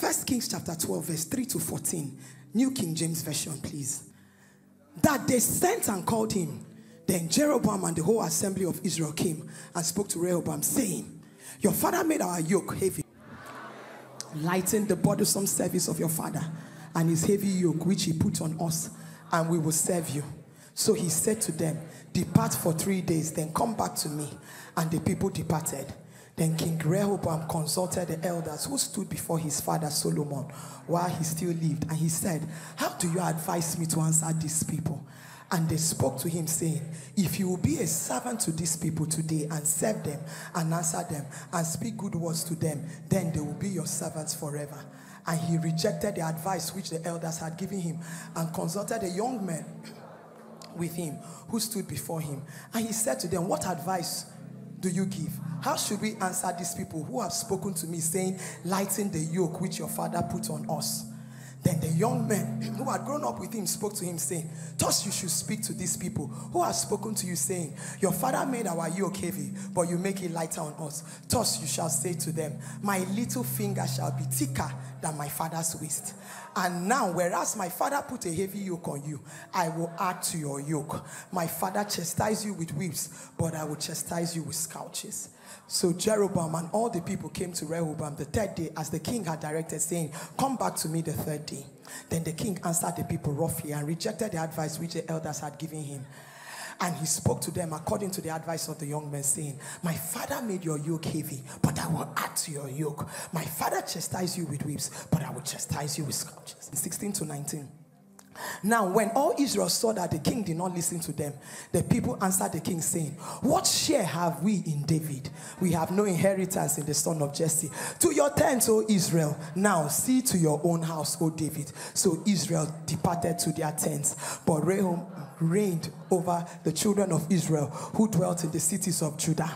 First Kings chapter 12, verse 3 to 14. New King James Version, please. That they sent and called him. Then Jeroboam and the whole assembly of Israel came and spoke to Rehoboam, saying, Your father made our yoke heavy, lighten the burdensome service of your father and his heavy yoke which he put on us, and we will serve you. So he said to them, Depart for three days, then come back to me. And the people departed. Then King Rehoboam consulted the elders who stood before his father Solomon while he still lived. And he said, How do you advise me to answer these people? And they spoke to him, saying, If you will be a servant to these people today and serve them and answer them and speak good words to them, then they will be your servants forever. And he rejected the advice which the elders had given him and consulted a young man with him who stood before him. And he said to them, What advice do you give? How should we answer these people who have spoken to me, saying, Lighten the yoke which your father put on us? Then the young men who had grown up with him spoke to him, saying, Thus you should speak to these people who have spoken to you, saying, Your father made our yoke heavy, but you make it lighter on us. Thus you shall say to them, My little finger shall be thicker than my father's waist. And now, whereas my father put a heavy yoke on you, I will add to your yoke. My father chastised you with whips, but I will chastise you with scourges. So Jeroboam and all the people came to Rehoboam the third day as the king had directed, saying, Come back to me the third day. Then the king answered the people roughly and rejected the advice which the elders had given him. And he spoke to them according to the advice of the young men, saying, My father made your yoke heavy, but I will add to your yoke. My father chastised you with whips, but I will chastise you with scourges. 16 to 19. Now, when all Israel saw that the king did not listen to them, the people answered the king, saying, What share have we in David? We have no inheritance in the son of Jesse. To your tents, O Israel. Now see to your own house, O David. So Israel departed to their tents. But Rehoboam reigned over the children of Israel who dwelt in the cities of Judah.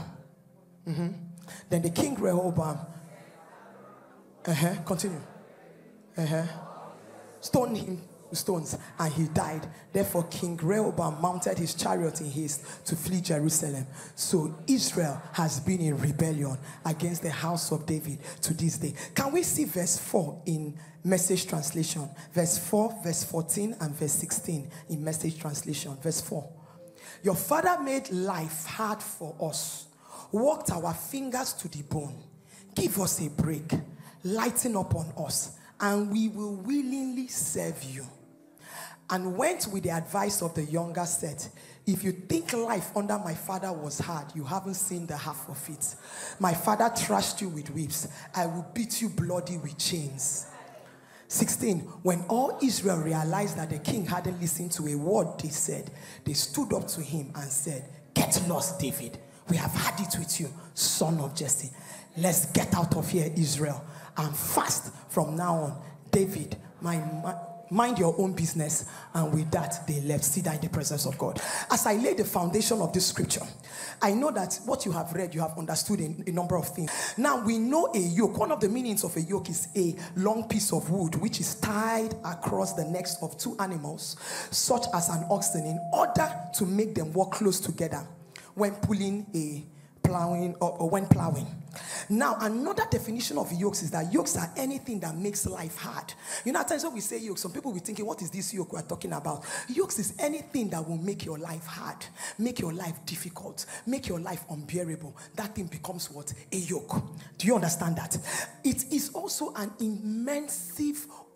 Mhm. Then the king Rehoboam, uh-huh, continue, uh-huh, stoned him stones and he died. Therefore, King Rehoboam mounted his chariot in haste to flee Jerusalem. So Israel has been in rebellion against the house of David to this day. Can we see verse 4 in message translation? Verse 4, verse 14, and verse 16 in message translation. Verse 4. Your father made life hard for us, walked our fingers to the bone. Give us a break, lighten up on us, and we will willingly serve you. And went with the advice of the younger set. If you think life under my father was hard, you haven't seen the half of it. My father thrashed you with whips. I will beat you bloody with chains. 16. When all Israel realized that the king hadn't listened to a word they said, they stood up to him and said, Get lost, David. We have had it with you, son of Jesse. Let's get out of here, Israel, and fast from now on. David, my, my mind your own business. And with that, they left. See that in the presence of God. As I lay the foundation of this scripture, I know that what you have read, you have understood in a number of things. Now we know a yoke. One of the meanings of a yoke is a long piece of wood which is tied across the necks of two animals, such as an oxen, in order to make them walk close together when pulling a plowing or, or when plowing. Now, another definition of yokes is that yokes are anything that makes life hard. You know, at times when we say yoke, some people will be thinking, what is this yoke we're talking about? Yokes is anything that will make your life hard, make your life difficult, make your life unbearable. That thing becomes what? A yoke. Do you understand that? It is also an immense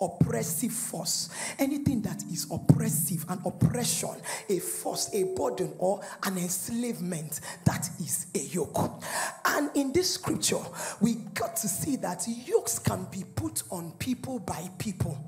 oppressive force. Anything that is oppressive, an oppression, a force, a burden, or an enslavement, that is a yoke. And in this scripture, we got to see that yokes can be put on people by people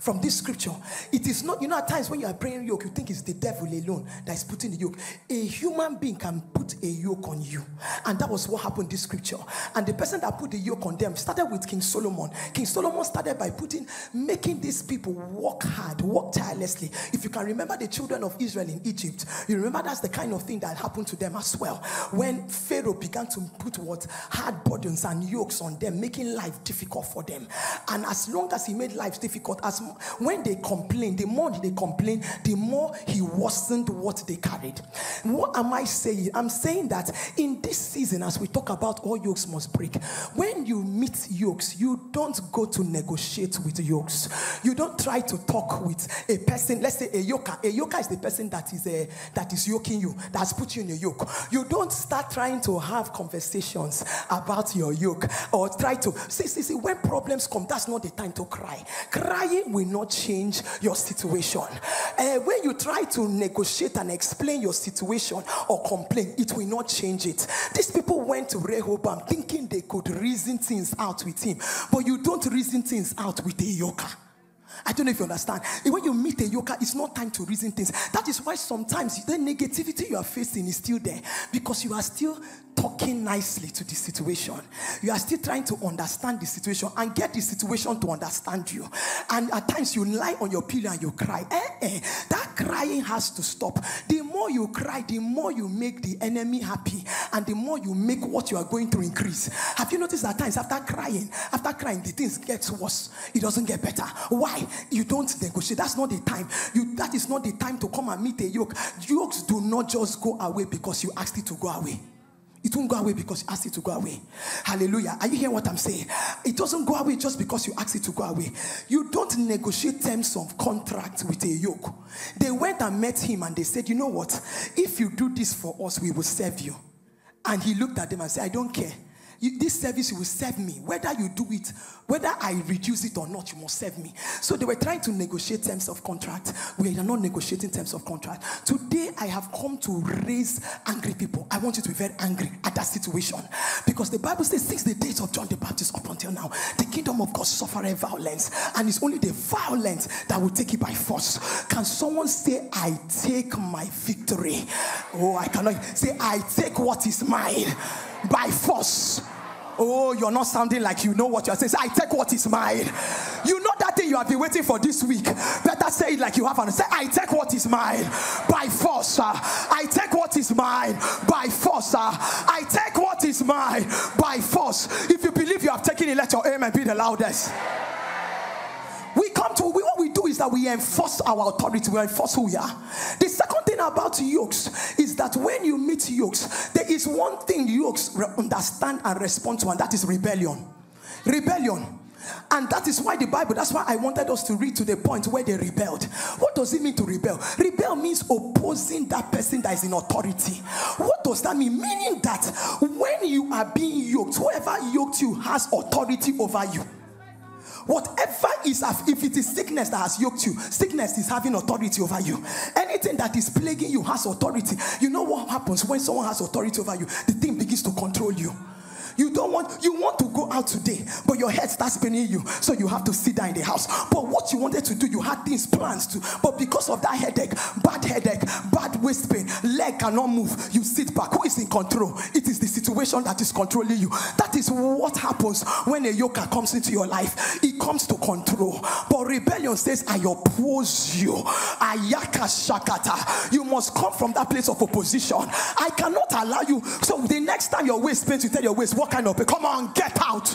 from this scripture. It is not, you know, at times when you are praying yoke, you think it's the devil alone that is putting the yoke. A human being can put a yoke on you. And that was what happened in this scripture. And the person that put the yoke on them started with King Solomon. King Solomon started by putting, making these people work hard, work tirelessly. If you can remember the children of Israel in Egypt, you remember that's the kind of thing that happened to them as well. When Pharaoh began to put what hard burdens and yokes on them, making life difficult for them. And as long as he made life difficult, as as when they complain, the more they complain, the more he wasn't what they carried. What am I saying? I'm saying that in this season, as we talk about all yokes must break, when you meet yokes, you don't go to negotiate with yokes. You don't try to talk with a person. Let's say a yoker. A yoker is the person that is a, that is yoking you, that's put you in a yoke. You don't start trying to have conversations about your yoke or try to see, see, see. When problems come, that's not the time to cry. Crying will not change your situation. Uh, when you try to negotiate and explain your situation or complain, it will not change it. These people went to Rehoboam thinking they could reason things out with him, but you don't reason things out with a yoker. I don't know if you understand. When you meet a yoker, it's not time to reason things. That is why sometimes the negativity you are facing is still there because you are still talking nicely to the situation. You are still trying to understand the situation and get the situation to understand you. And at times you lie on your pillow and you cry. Eh, eh, that crying has to stop. The more you cry, the more you make the enemy happy and the more you make what you are going to increase. Have you noticed that times after crying, after crying, the things gets worse. It doesn't get better. Why? You don't negotiate. That's not the time. You that is not the time to come and meet a yoke. Yokes do not just go away because you asked it to go away. It won't go away because you asked it to go away. Hallelujah. Are you hearing what I'm saying? It doesn't go away just because you asked it to go away. You don't negotiate terms of contract with a yoke. They went and met him and they said, You know what? If you do this for us, we will serve you. And he looked at them and said, I don't care. You, this service will serve me. Whether you do it, whether I reduce it or not, you must serve me. So they were trying to negotiate terms of contract. We are not negotiating terms of contract. Today, I have come to raise angry people. I want you to be very angry at that situation. Because the Bible says, since the days of John the Baptist up until now, the kingdom of God suffered violence. And it's only the violence that will take it by force. Can someone say, I take my victory? Oh, I cannot say, I take what is mine by force. Oh, you're not sounding like you know what you're saying. Say, I take what is mine. You know that thing you have been waiting for this week. Better say it like you have. And say, I take what is mine by force. Uh, I take what is mine by force. Uh, I take what is mine by force. If you believe you have taken it, let your amen be the loudest. Come to we, what we do is that we enforce our authority, we enforce who we are. The second thing about yokes is that when you meet yokes, there is one thing yokes understand and respond to, and that is rebellion. Rebellion. And that is why the Bible, that's why I wanted us to read to the point where they rebelled. What does it mean to rebel? Rebel means opposing that person that is in authority. What does that mean? Meaning that when you are being yoked, whoever yoked you has authority over you. Whatever is, if it is sickness that has yoked you, sickness is having authority over you. Anything that is plaguing you has authority. You know what happens when someone has authority over you? The thing begins to control you. You don't want, you want to go out today, but your head starts spinning you. So you have to sit down in the house. But what you wanted to do, you had these plans to. But because of that headache, bad headache, bad waist pain, leg cannot move, you sit back. Who is in control? It is the situation that is controlling you. That is what happens when a yoker comes into your life. It comes to control. But rebellion says, I oppose you. Ayaka shakata. You must come from that place of opposition. I cannot allow you. So the next time your waist pains, you tell your waist, what kind of? Come on, get out.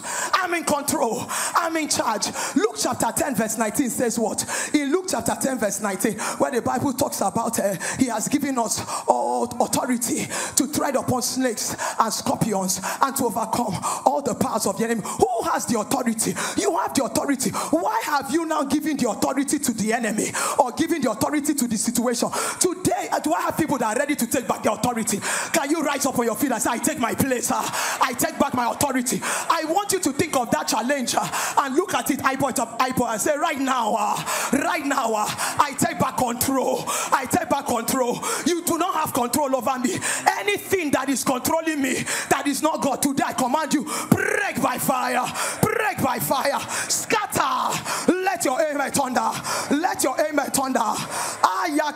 In control. I'm in charge. Luke chapter 10, verse 19 says what? In Luke chapter 10, verse 19, where the Bible talks about uh, he has given us all authority to tread upon snakes and scorpions and to overcome all the powers of the enemy. Who has the authority? You have the authority. Why have you now given the authority to the enemy or giving the authority to the situation? Today, uh, do I have people that are ready to take back the authority? Can you rise up on your feet and say, I take my place? Uh, I take back my authority. I want you to think of that challenge uh, and look at it eyeball to eyeball and say, right now, uh, right now, uh, I take back control. I take back control. You do not have control over me. Anything that is controlling me that is not God, today I command you, break by fire, break by fire, scatter. Let your amen thunder. Let your amen thunder.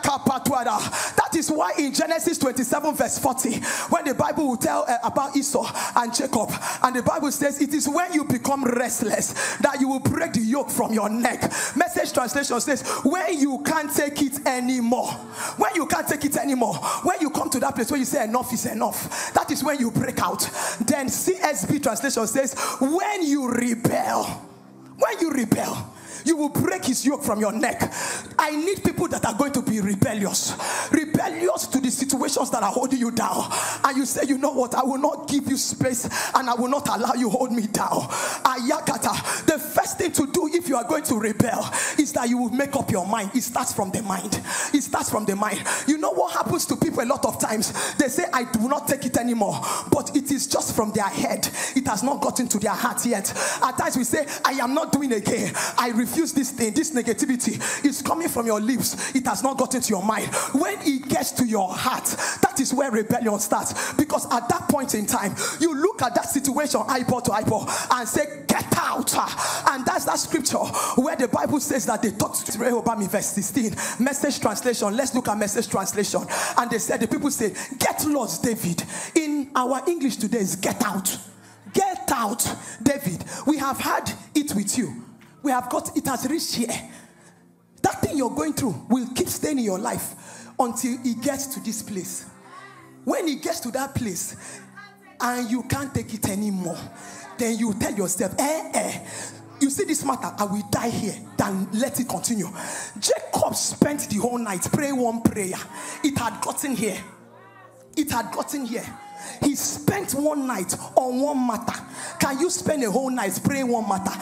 That is why in Genesis 27, verse 40, when the Bible will tell uh, about Esau and Jacob, and the Bible says, It is when you become restless that you will break the yoke from your neck. Message translation says, When you can't take it anymore. When you can't take it anymore. When you come to that place where you say, Enough is enough. That is when you break out. Then CSB translation says, When you rebel. When you rebel You will break his yoke from your neck. I need people that are going to be rebellious, rebellious to the situations that are holding you down. And you say, you know what? I will not give you space and I will not allow you hold me down. Ayakata. The first thing to do if you are going to rebel is that you will make up your mind. It starts from the mind. It starts from the mind. You know what happens to people a lot of times? They say, I do not take it anymore. But it is just from their head. It has not gotten to their heart yet. At times we say, I am not doing again. I refuse this thing. This negativity is coming from your lips. It has not gotten to your mind. When it gets to your heart, that is where rebellion starts. Because at that point in time, you look at that situation eyeball to eyeball and say, Get out. And that's that scripture where the Bible says that they talked to Rehoboam in verse 16. Message translation. Let's look at message translation. And they said, The people say, Get lost, David. In our English today is get out. Get out, David. We have had it with you. We have got it has reached here. That thing you're going through will keep staying in your life until it gets to this place. When it gets to that place and you can't take it anymore, then you tell yourself, eh, eh, you see this matter, I will die here, then let it continue. Jacob spent the whole night praying one prayer. It had gotten here. It had gotten here. He spent one night on one matter. Can you spend a whole night praying one matter?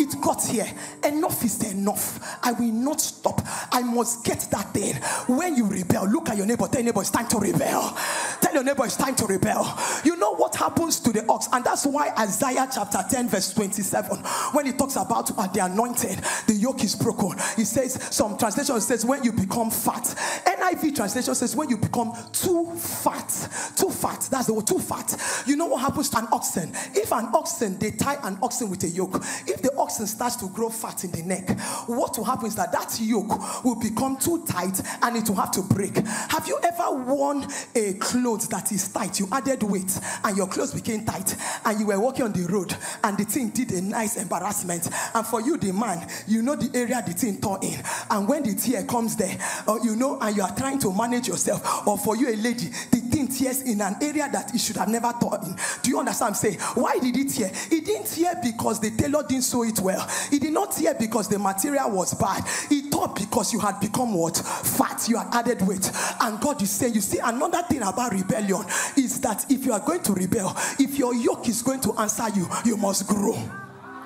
It got here. Enough is enough. I will not stop. I must get that thing. When you rebel, look at your neighbor. Tell your neighbor it's time to rebel. Tell your neighbor it's time to rebel. You know what happens to the ox, and that's why Isaiah chapter 10, verse 27, when he talks about uh, the anointed, the yoke is broken. He says, some translation says, when you become fat. NIV translation says, when you become too fat. Too fat. That's the word, too fat. You know what happens to an oxen? If an oxen, they tie an oxen with a yoke. If the oxen starts to grow fat in the neck, what will happen is that that yoke will become too tight and it will have to break. Have you ever worn a clothes that is tight? You added weight and your clothes became tight and you were walking on the road and the thing did a nice embarrassment. And for you, the man, you know the area the thing tore in. And when the tear comes there, or you know, and you are trying to manage yourself, or for you, a lady, the thing tears in an area that it should have never torn in. Do you understand I'm saying? Why did it tear? It didn't tear because the tailor didn't sew it well. It did not tear because the material was bad. It tore because you had become what? Fat. You had added weight. And God is saying, you see, another thing about rebellion is that if you are going to rebel, if your yoke is going to answer you, you must grow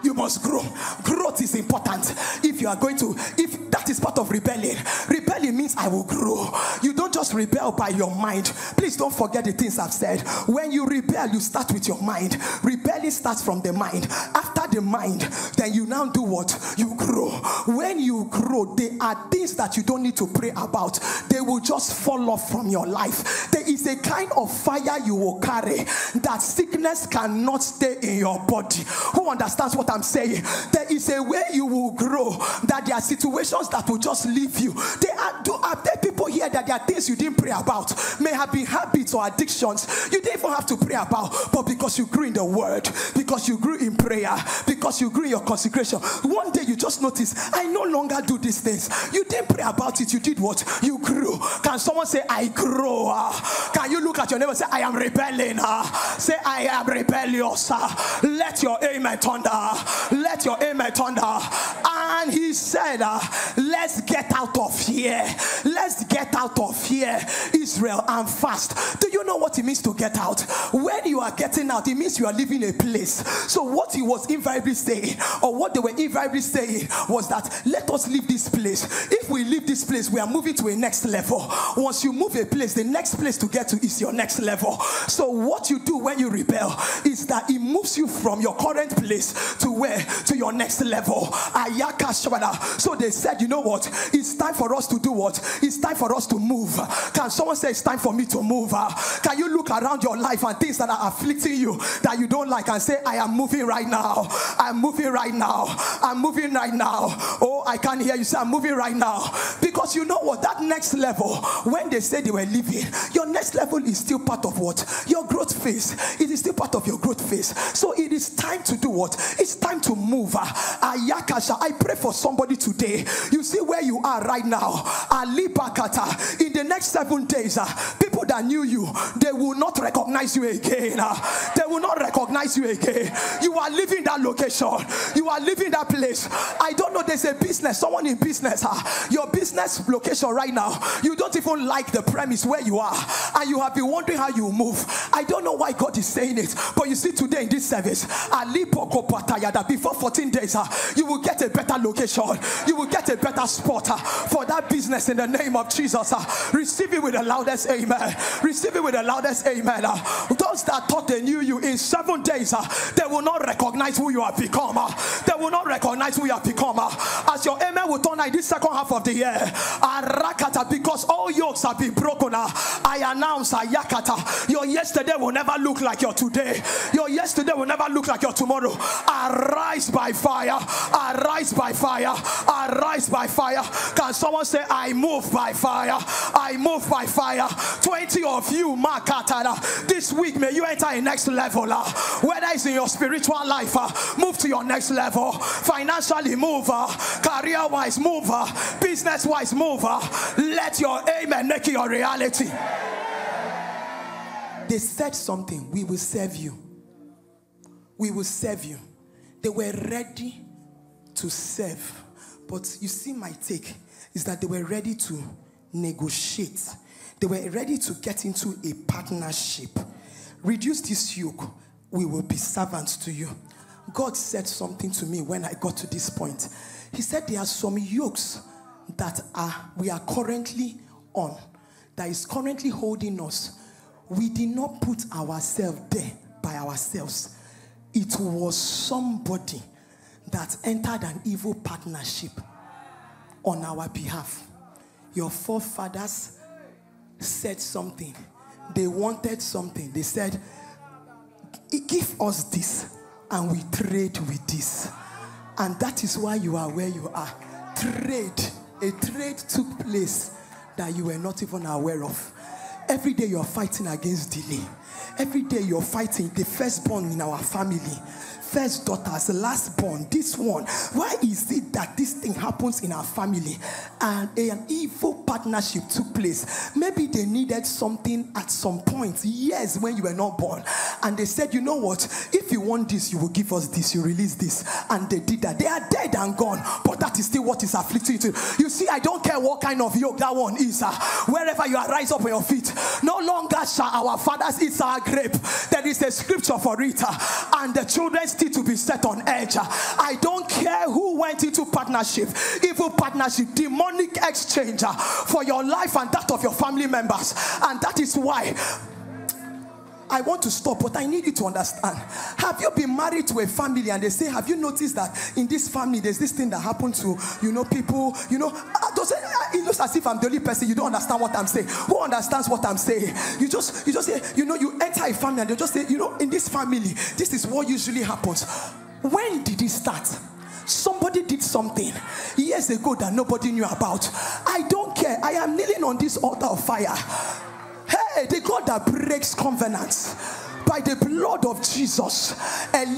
you must grow. Growth is important. If you are going to, if that is part of rebellion, rebellion means I will grow. You don't just rebel by your mind. Please don't forget the things I've said. When you rebel, you start with your mind. Rebellion starts from the mind. After the mind, then you now do what? You grow. When you grow, there are things that you don't need to pray about, they will just fall off from your life. There is a kind of fire you will carry that sickness cannot stay in your body. Who understands what I'm saying? There is a way you will grow that there are situations that will just leave you. They are, do, people here that there are things you didn't pray about? May have been habits or addictions you didn't even have to pray about, but because you grew in the word, because you grew in prayer, because you grew in your consecration, one day you just notice, I no longer do these things. You didn't pray about it, you did what? You grew. Can someone say, I grow? Can you look at your neighbor and say, I am rebelling? Say, I am rebellious. Let your amen thunder. Let your amen thunder. He said, uh, Let's get out of here. Let's get out of here, Israel, and fast. Do you know what it means to get out? When you are getting out, it means you are leaving a place. So, what he was invariably saying, or what they were invariably saying, was that let us leave this place. If we leave this place, we are moving to a next level. Once you move a place, the next place to get to is your next level. So, what you do when you rebel is that it moves you from your current place to where? To your next level. Ayaka Shabada. So they said, you know what? It's time for us to do what? It's time for us to move. Can someone say it's time for me to move? Can you look around your life and things that are afflicting you that you don't like and say, I am moving right now. I'm moving right now. I'm moving right now. Oh, I can't hear you say, I'm moving right now. Because you know what? That next level, when they say they were leaving, your next level is still part of what? Your growth phase. It is still part of your growth phase. So it is time to do what? It's time to move. Ayakasha. I pray for somebody today. You see where you are right now. In the next seven days, days, uh, people that knew you, they will not recognize you again. Uh, they will not recognize you again. You are leaving that location. You are leaving that place. I don't know. There's a business, someone in business. Uh, your business location right now, you don't even like the premise where you are, and you have been wondering how you move. I don't know why God is saying it, but you see today in this service, that before 14 days, you will get a better location. You will get a better spot for that business in the name of Jesus. Receive it with the loudest amen. Receive it with the loudest amen. Uh, those that thought they knew you in seven days, uh, they will not recognize who you have become. Uh, they will not recognize who you have become. As your amen will turn in this second half of the year, because all yokes have been broken. I announce Ayakata, your yesterday will never look like your today. Your yesterday will never look like your tomorrow. Arise by fire. Arise by fire. Arise by fire. Can someone say, I move by fire? I move by fire. 20 of you, Makatana, this week may you enter a next level. Uh, whether it's in your spiritual life, uh, move to your next level. Financially, move. Uh, career wise, move. Business wise, move. Let your amen make it your reality. They said something, we will serve you. We will serve you. They were ready to serve. But you see, my take is that they were ready to negotiate, they were ready to get into a partnership. Reduce this yoke, we will be servants to you. God said something to me when I got to this point. He said there are some yokes that are we are currently on that is currently holding us. We did not put ourselves there by ourselves. It was somebody that entered an evil partnership on our behalf. Your forefathers said something. They wanted something. They said, Give us this, and we trade with this. And that is why you are where you are. Trade. A trade took place that you were not even aware of. Every day you're fighting against delay. Every day you're fighting the firstborn in our family first daughters, last born, this one. Why is it that this thing happens in our family and an evil partnership took place? Maybe they needed something at some point, years when you were not born. And they said, you know what? If you want this, you will give us this, you release this. And they did that. They are dead and gone, but that is still what is afflicting you. You see, I don't care what kind of yoke that one is. Uh, wherever you are, rise up on your feet. No longer shall our fathers eat our grape. There is a scripture for it. And the children still to be set on edge. I don't care who went into partnership, evil partnership, demonic exchange for your life and that of your family members. And that is why I want to stop, but I need you to understand. Have you been married to a family and they say, Have you noticed that in this family there's this thing that happened to, you know, people, you know, uh, does it, it looks as if I'm the only person, you don't understand what I'm saying. Who understands what I'm saying? You just, you just say, you know, you enter a family and they just say, you know, in this family, this is what usually happens. When did it start? Somebody did something years ago that nobody knew about. I don't care. I am kneeling on this altar of fire. Hey, the God that breaks covenants by the blood of Jesus. As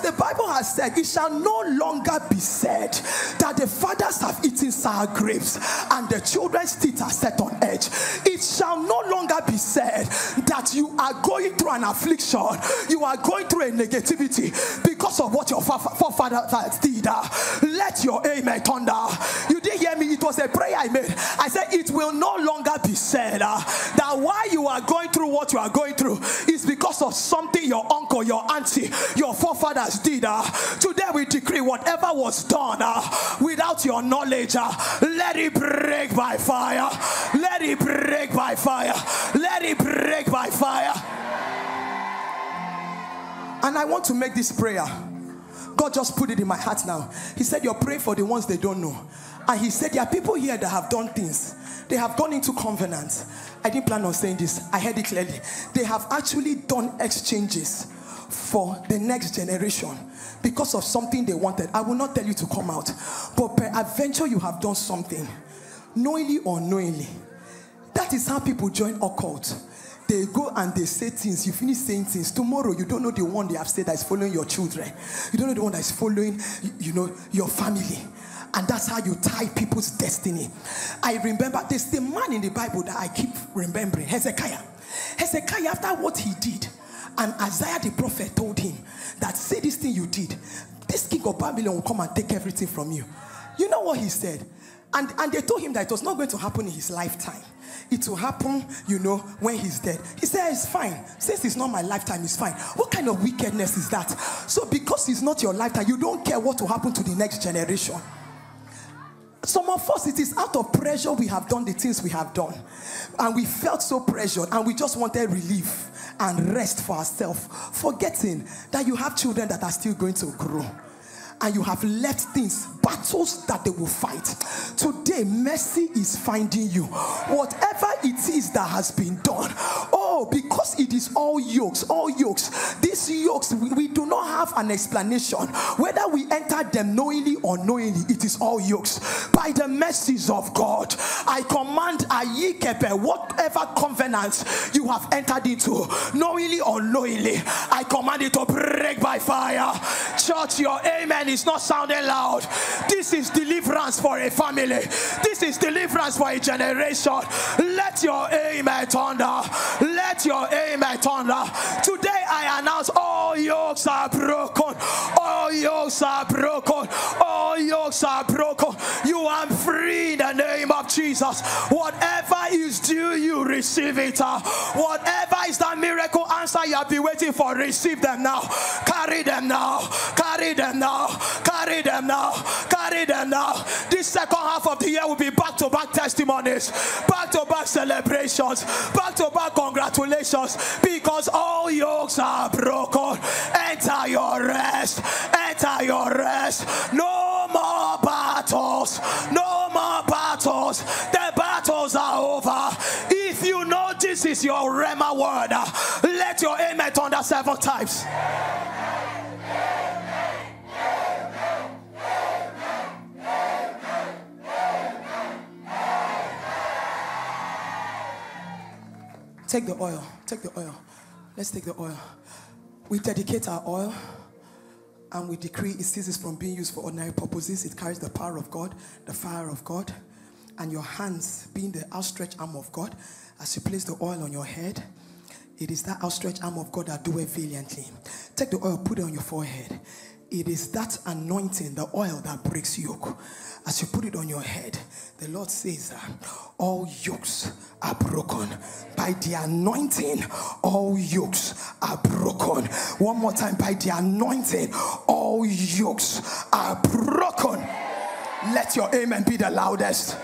the Bible has said, it shall no longer be said that the fathers have eaten sour grapes and the children's teeth are set on edge. It shall no longer be said that you are going through an affliction, you are going through a negativity because of what your forefathers did. Let your amen thunder. You didn't hear me, it was a prayer I made. I said, It will no longer be said while you are going through what you are going through is because of something your uncle, your auntie, your forefathers did. Uh, today we decree whatever was done uh, without your knowledge, uh, let it break by fire. Let it break by fire. Let it break by fire. And I want to make this prayer. God just put it in my heart now. He said, You're praying for the ones they don't know. And He said, There are people here that have done things they have gone into covenants. I didn't plan on saying this. I heard it clearly. They have actually done exchanges for the next generation because of something they wanted. I will not tell you to come out, but per adventure you have done something, knowingly or unknowingly. That is how people join occult. They go and they say things. You finish saying things. Tomorrow, you don't know the one they have said that is following your children. You don't know the one that is following, you know, your family And that's how you tie people's destiny. I remember there's the man in the Bible that I keep remembering Hezekiah. Hezekiah, after what he did, and Isaiah the prophet told him that, See this thing you did, this king of Babylon will come and take everything from you. You know what he said? And, and they told him that it was not going to happen in his lifetime. It will happen, you know, when he's dead. He said, It's fine. Since it's not my lifetime, it's fine. What kind of wickedness is that? So, because it's not your lifetime, you don't care what will happen to the next generation. Some of us, it is out of pressure we have done the things we have done. And we felt so pressured and we just wanted relief and rest for ourselves, forgetting that you have children that are still going to grow and you have left things, battles that they will fight. Today, mercy is finding you. Whatever it is that has been done, oh, because it is all yokes, all yokes. These yokes, we, we do not have an explanation. Whether we enter them knowingly or unknowingly, it is all yokes. By the mercies of God, I command Ayikepe, whatever covenant you have entered into, knowingly or unknowingly, I command it to break by fire. Church, your amen is not sounding loud. This is deliverance for a family. This is deliverance for a generation. Let your amen thunder. Let your amen thunder. Today I announce all yokes are broken. All yokes are broken. All yokes are broken. You are free in the name of Jesus. Whatever is due, you receive it. Uh. Whatever is that miracle answer you have been waiting for, receive them now. Carry them now. Carry them now. Carry them now. Carry them now. Than now, this second half of the year will be back to back testimonies, back to back celebrations, back to back congratulations because all yokes are broken. Enter your rest. Enter your rest. No more battles. No more battles. The battles are over. If you know this is your Rhema word, let your amen thunder seven times. Take the oil. Take the oil. Let's take the oil. We dedicate our oil and we decree it ceases from being used for ordinary purposes. It carries the power of God, the fire of God, and your hands being the outstretched arm of God. As you place the oil on your head, it is that outstretched arm of God that doeth valiantly. Take the oil, put it on your forehead. It is that anointing, the oil that breaks yoke. As you put it on your head, the Lord says, uh, All yokes are broken. By the anointing, all yokes are broken. One more time, by the anointing, all yokes are broken. Let your amen be the loudest.